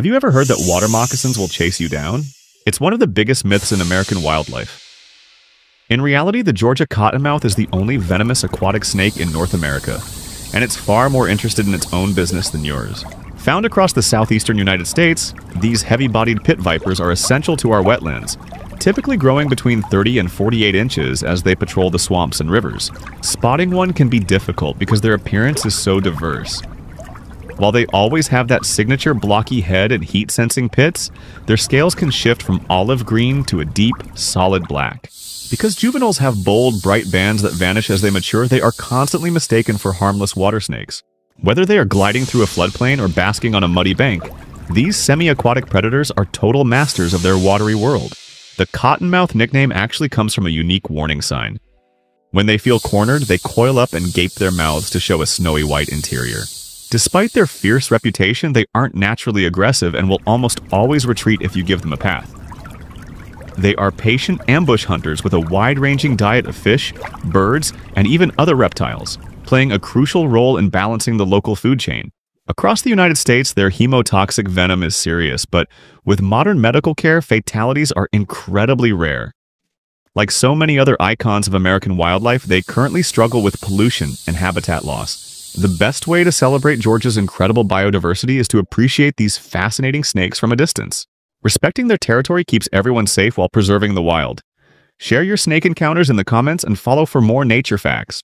Have you ever heard that water moccasins will chase you down? It's one of the biggest myths in American wildlife. In reality, the Georgia cottonmouth is the only venomous aquatic snake in North America, and it's far more interested in its own business than yours. Found across the southeastern United States, these heavy-bodied pit vipers are essential to our wetlands, typically growing between 30 and 48 inches as they patrol the swamps and rivers. Spotting one can be difficult because their appearance is so diverse. While they always have that signature blocky head and heat sensing pits, their scales can shift from olive green to a deep, solid black. Because juveniles have bold, bright bands that vanish as they mature, they are constantly mistaken for harmless water snakes. Whether they are gliding through a floodplain or basking on a muddy bank, these semi-aquatic predators are total masters of their watery world. The cottonmouth nickname actually comes from a unique warning sign. When they feel cornered, they coil up and gape their mouths to show a snowy white interior. Despite their fierce reputation, they aren't naturally aggressive and will almost always retreat if you give them a path. They are patient ambush hunters with a wide-ranging diet of fish, birds, and even other reptiles, playing a crucial role in balancing the local food chain. Across the United States, their hemotoxic venom is serious, but with modern medical care, fatalities are incredibly rare. Like so many other icons of American wildlife, they currently struggle with pollution and habitat loss. The best way to celebrate Georgia's incredible biodiversity is to appreciate these fascinating snakes from a distance. Respecting their territory keeps everyone safe while preserving the wild. Share your snake encounters in the comments and follow for more nature facts.